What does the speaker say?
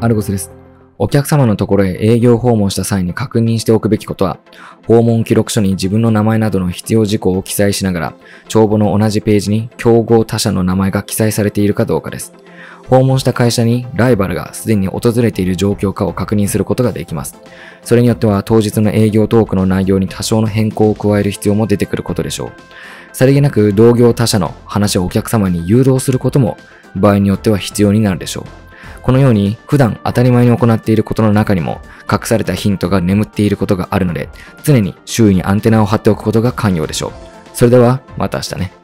アルゴスです。お客様のところへ営業訪問した際に確認しておくべきことは、訪問記録書に自分の名前などの必要事項を記載しながら、帳簿の同じページに競合他社の名前が記載されているかどうかです。訪問した会社にライバルがすでに訪れている状況かを確認することができます。それによっては当日の営業トークの内容に多少の変更を加える必要も出てくることでしょう。さりげなく同業他社の話をお客様に誘導することも場合によっては必要になるでしょう。このように普段当たり前に行っていることの中にも隠されたヒントが眠っていることがあるので常に周囲にアンテナを張っておくことが肝要でしょう。それではまた明日ね。